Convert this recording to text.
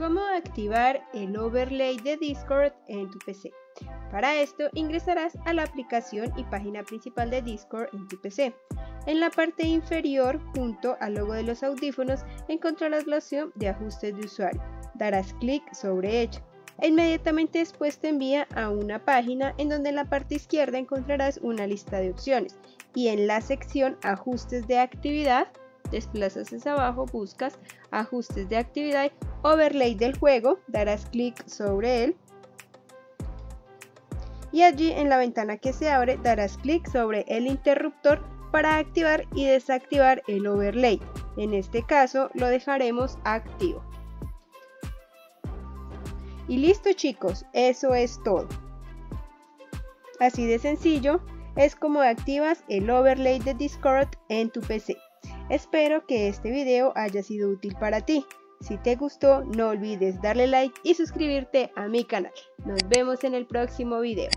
¿Cómo activar el overlay de Discord en tu PC? Para esto ingresarás a la aplicación y página principal de Discord en tu PC. En la parte inferior, junto al logo de los audífonos, encontrarás la opción de ajustes de usuario. Darás clic sobre ella. E inmediatamente después te envía a una página en donde en la parte izquierda encontrarás una lista de opciones y en la sección ajustes de actividad desplazas hacia abajo, buscas ajustes de actividad, overlay del juego, darás clic sobre él y allí en la ventana que se abre darás clic sobre el interruptor para activar y desactivar el overlay. En este caso lo dejaremos activo. Y listo chicos, eso es todo. Así de sencillo es como activas el overlay de Discord en tu PC. Espero que este video haya sido útil para ti. Si te gustó, no olvides darle like y suscribirte a mi canal. Nos vemos en el próximo video.